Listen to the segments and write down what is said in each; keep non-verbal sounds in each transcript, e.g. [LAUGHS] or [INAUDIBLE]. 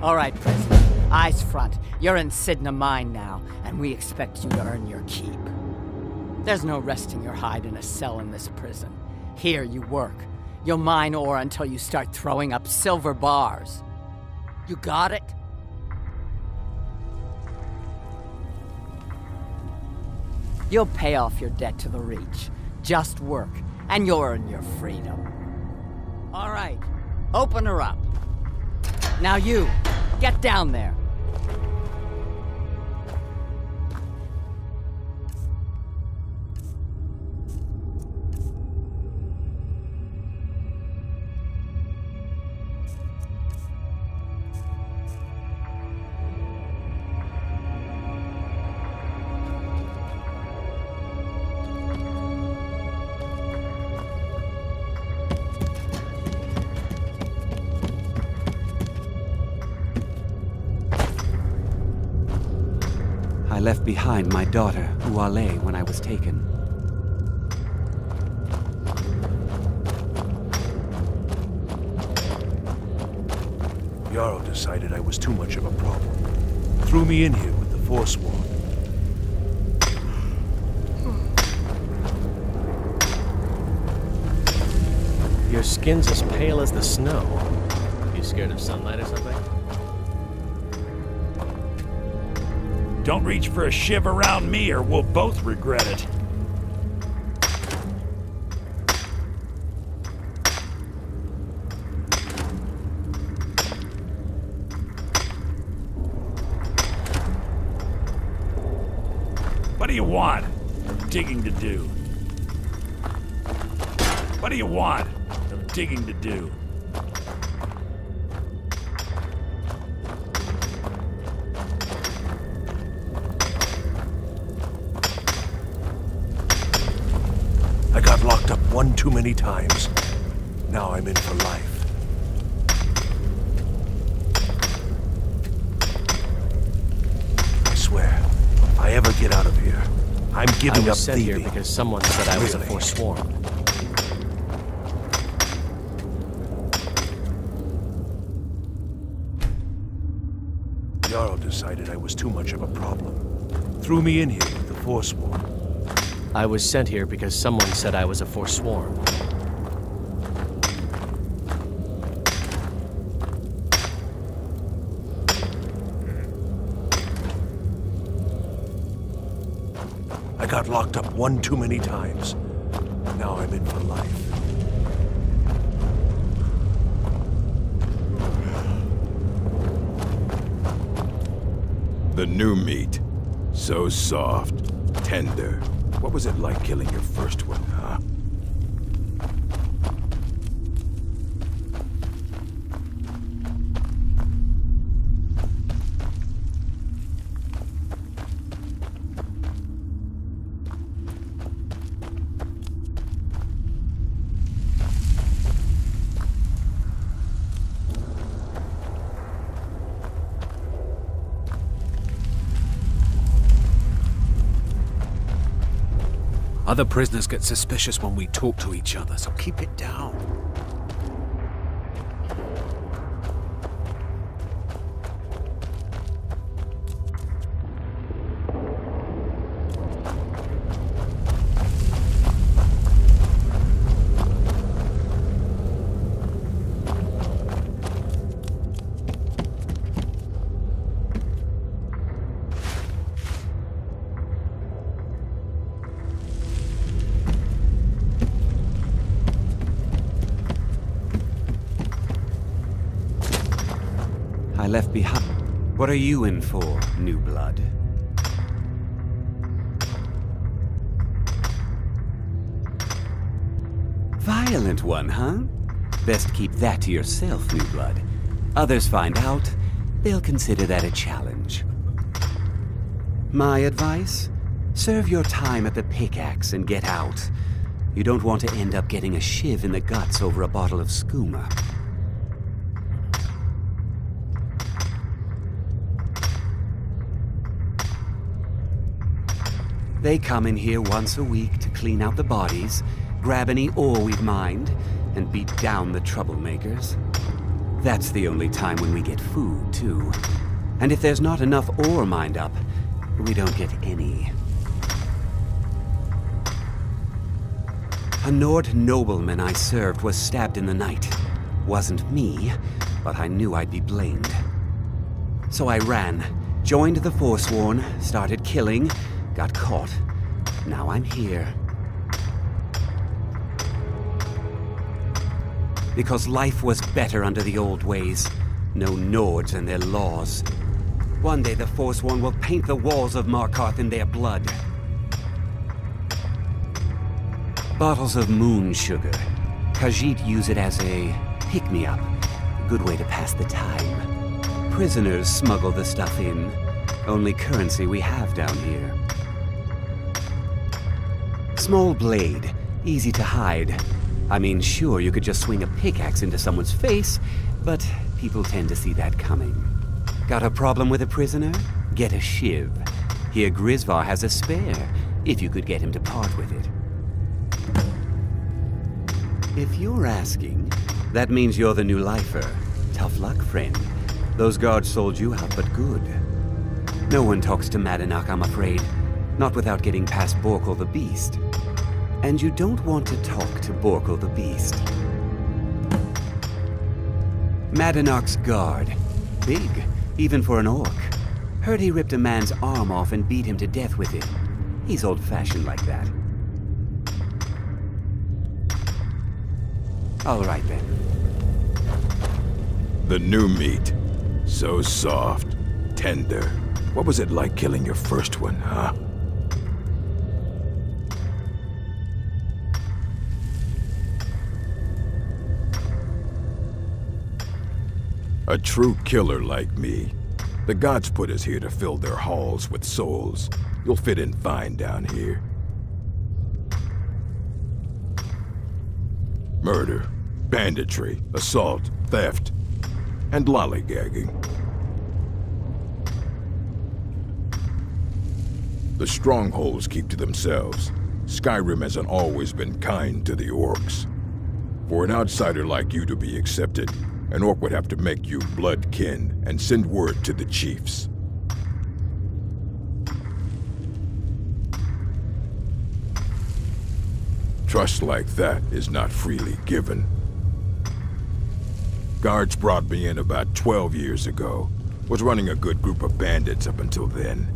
All right, prisoner. Eyes front. You're in Cidhna Mine now, and we expect you to earn your keep. There's no resting your hide in a cell in this prison. Here you work. You'll mine ore until you start throwing up silver bars. You got it? You'll pay off your debt to the Reach. Just work, and you'll earn your freedom. All right, open her up. Now you, get down there. Left behind my daughter, Uaile, when I was taken. Jarl decided I was too much of a problem. Threw me in here with the Force Forsworn. Your skin's as pale as the snow. You scared of sunlight or something? Don't reach for a shiv around me or we'll both regret it. What do you want? I'm digging to do. What do you want? I'm digging to do. Too many times. Now I'm in for life. I swear, if I ever get out of here, I'm giving I was up sent thieving. here because someone said I was a forsworn. Jarl decided I was too much of a problem. Threw me in here with the Forsworn. I was sent here because someone said I was a forsworn. I got locked up one too many times. Now I'm in for life. The new meat. So soft, tender. What was it like killing your first one, huh? Other prisoners get suspicious when we talk to each other, so keep it down. I left behind. What are you in for, new blood? Violent one, huh? Best keep that to yourself, new blood. Others find out, they'll consider that a challenge. My advice? Serve your time at the pickaxe and get out. You don't want to end up getting a shiv in the guts over a bottle of skooma. They come in here once a week to clean out the bodies, grab any ore we've mined, and beat down the troublemakers. That's the only time when we get food, too. And if there's not enough ore mined up, we don't get any. A Nord nobleman I served was stabbed in the night. Wasn't me, but I knew I'd be blamed. So I ran, joined the Forsworn, started killing, got caught. Now I'm here. Because life was better under the old ways. No Nords and their laws. One day the Forsworn will paint the walls of Markarth in their blood. Bottles of moon sugar. Khajiit use it as a pick-me-up. Good way to pass the time. Prisoners smuggle the stuff in. Only currency we have down here. Small blade. Easy to hide. I mean, sure, you could just swing a pickaxe into someone's face, but people tend to see that coming. Got a problem with a prisoner? Get a shiv. Here Grisvar has a spare, if you could get him to part with it. If you're asking, that means you're the new lifer. Tough luck, friend. Those guards sold you out, but good. No one talks to Madanach, I'm afraid. Not without getting past Borkul the Beast. And you don't want to talk to Borkul the Beast. Madanach's guard. Big, even for an orc. Heard he ripped a man's arm off and beat him to death with it. He's old-fashioned like that. All right then. The new meat. So soft, tender. What was it like killing your first one, huh? A true killer like me. The gods put us here to fill their halls with souls. You'll fit in fine down here. Murder, banditry, assault, theft, and lollygagging. The strongholds keep to themselves. Skyrim hasn't always been kind to the orcs. For an outsider like you to be accepted, an orc would have to make you blood kin and send word to the chiefs. Trust like that is not freely given. Guards brought me in about 12 years ago. Was running a good group of bandits up until then.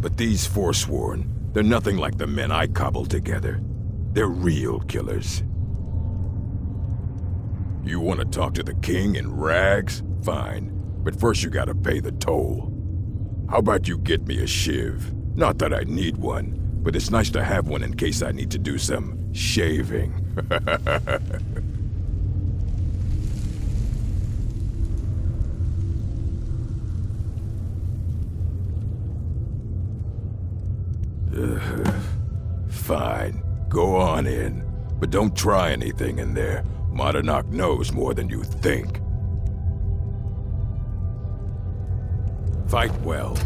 But these Forsworn, they're nothing like the men I cobbled together. They're real killers. You want to talk to the king in rags? Fine. But first you gotta pay the toll. How about you get me a shiv? Not that I need one, but it's nice to have one in case I need to do some shaving. [LAUGHS] Fine. Go on in. But don't try anything in there. Madanach knows more than you think. Fight well.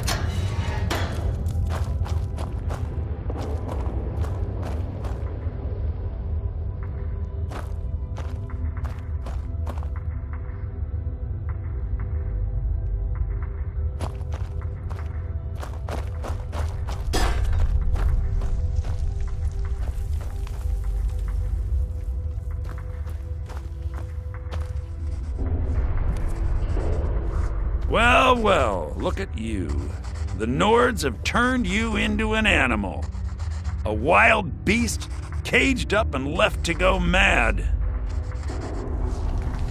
Well, look at you. The Nords have turned you into an animal. A wild beast caged up and left to go mad.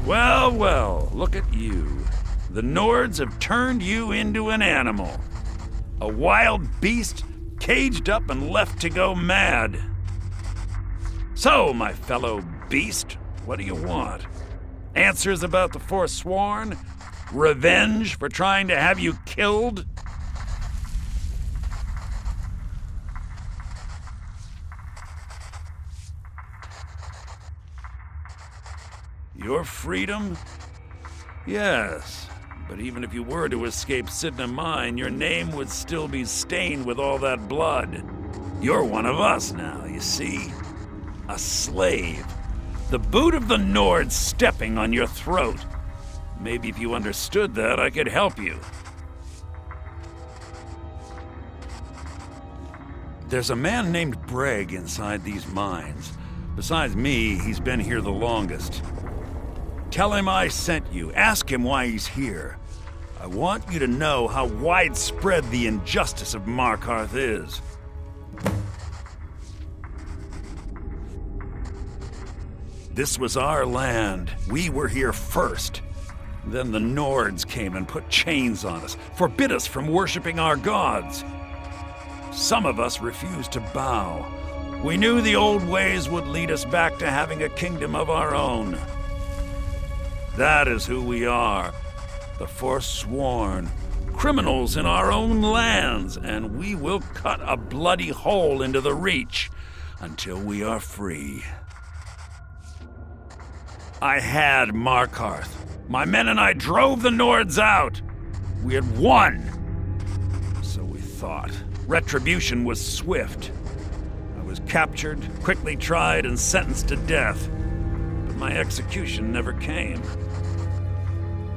Well, well, look at you. The Nords have turned you into an animal. A wild beast caged up and left to go mad. So, my fellow beast, what do you want? Answers about the Forsworn? Revenge for trying to have you killed? Your freedom? Yes, but even if you were to escape Cidhna Mine, your name would still be stained with all that blood. You're one of us now, you see? A slave. The boot of the Nord stepping on your throat. Maybe if you understood that, I could help you. There's a man named Braig inside these mines. Besides me, he's been here the longest. Tell him I sent you. Ask him why he's here. I want you to know how widespread the injustice of Markarth is. This was our land. We were here first. Then the Nords came and put chains on us, forbid us from worshipping our gods. Some of us refused to bow. We knew the old ways would lead us back to having a kingdom of our own. That is who we are the Forsworn, criminals in our own lands, and we will cut a bloody hole into the Reach until we are free. I had Markarth. My men and I drove the Nords out. We had won. So we thought. Retribution was swift. I was captured, quickly tried, and sentenced to death. But my execution never came.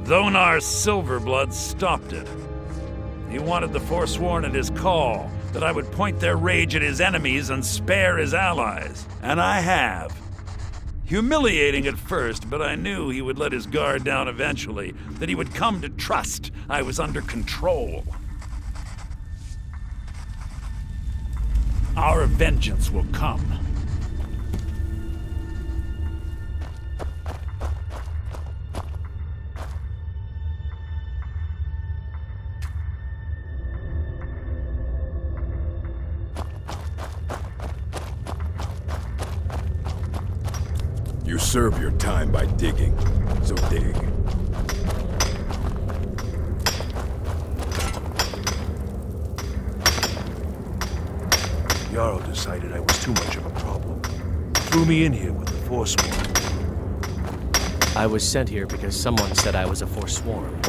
Thonar's Silverblood stopped it. He wanted the Forsworn at his call, that I would point their rage at his enemies and spare his allies. And I have. Humiliating at first, but I knew he would let his guard down eventually, that he would come to trust I was under control. Our vengeance will come. Serve your time by digging, so dig. Jarl decided I was too much of a problem. Threw me in here with the Forsworn. I was sent here because someone said I was a Forsworn.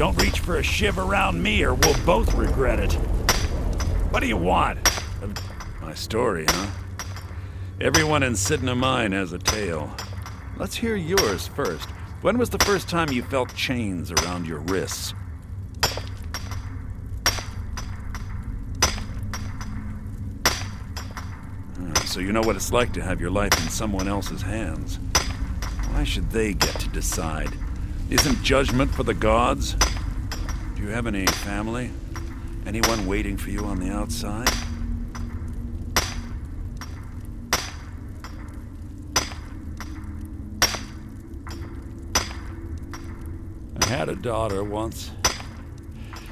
Don't reach for a shiv around me or we'll both regret it. What do you want? Uh, my story, huh? Everyone in Cidhna Mine has a tale. Let's hear yours first. When was the first time you felt chains around your wrists? So you know what it's like to have your life in someone else's hands. Why should they get to decide? Isn't judgment for the gods? Do you have any family? Anyone waiting for you on the outside? I had a daughter once.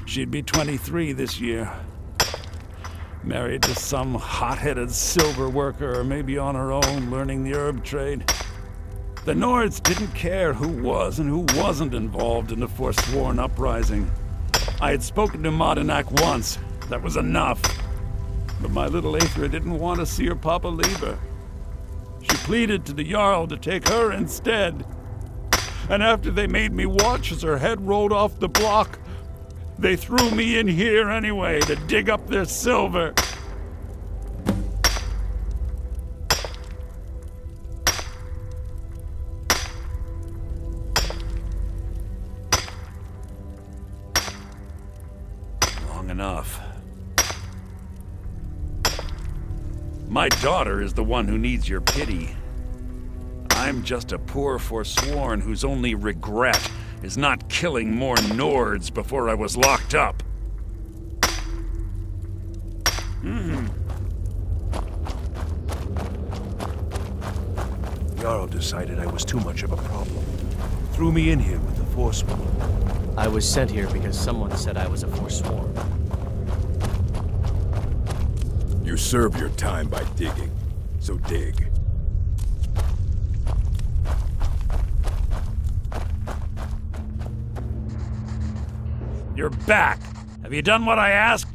She'd be 23 this year. Married to some hot-headed silver worker, or maybe on her own, learning the herb trade. The Nords didn't care who was and who wasn't involved in the Forsworn uprising. I had spoken to Madanach once. That was enough. But my little Aethra didn't want to see her papa leave her. She pleaded to the Jarl to take her instead. And after they made me watch as her head rolled off the block, they threw me in here anyway to dig up their silver. Enough. My daughter is the one who needs your pity. I'm just a poor forsworn whose only regret is not killing more Nords before I was locked up. Mm. Jarl decided I was too much of a problem. Threw me in here with the Forsworn. I was sent here because someone said I was a Forsworn. You serve your time by digging, so dig. You're back. Have you done what I asked?